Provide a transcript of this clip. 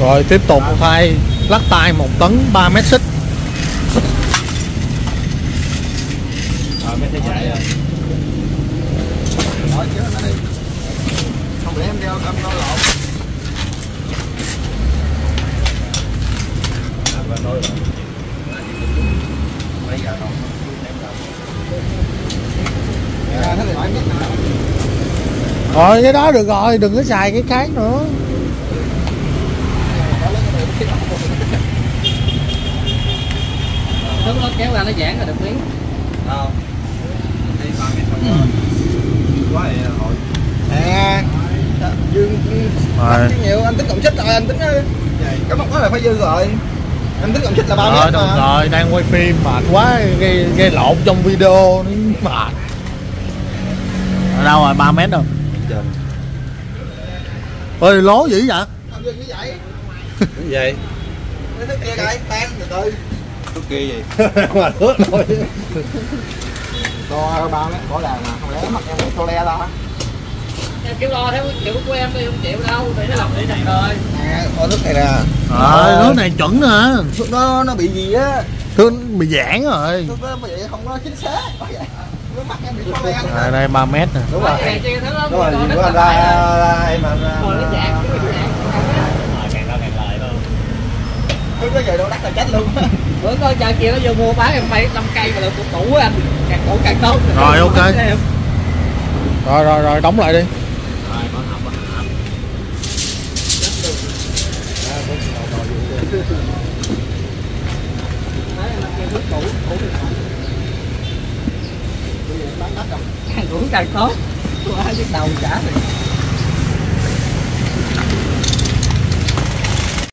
rồi, tiếp tục thay lắc tay một tấn 3 mét xích Rồi mấy thế chạy rồi. Nói chứ nó đi. Không để em đeo cầm nó lộn. Giờ rồi, cái đó được rồi, đừng có xài cái khác nữa Lúc nó kéo ra nó giãn rồi được miếng Không. Đi mét rồi. Quá vậy rồi. À, Dương rồi. chứ nhiều anh tính cộng xích rồi anh tính ờ, cái móc đó là phải dư rồi. Anh tính cộng xích là bao rồi được mà. rồi đang quay phim mệt quá gây, gây lộn trong video nó mệt. Ở đâu rồi 3 mét đâu? Trên. ơi lố dữ vậy? Không như vậy Cái gì? cái thứ kia đây tan từ từ. Thuốc kia gì? Mà thuốc thôi. đo ba mét bỏ làng mà không lẽ mặt em bị tô le lo Em kêu lo theo kiểu của em đi không chịu đâu Để nó làm đi này rồi à con nước này nè. Rồi nước này chuẩn nè. Thuốc nó nó bị gì á? Nước bị giãn rồi. Thuốc nó bị không có chính xác. Bởi vậy cái mặt em bị tô le. À, đây 3 mét nè. Đúng rồi. Đúng rồi, ra, lại rồi. ra em anh ra. Còn nó giãn cái bị giãn thuốc nó về đâu đắt là chết luôn. Bữa có cha kia nó vô mua bán em bay 5 cây mà được củ củ á anh. Càng củ càng tốt. Rồi, ok. Rồi. Rồi rồi đóng lại đi. Củ thì còn. Càng tốt. Quá nhức đầu trả rồi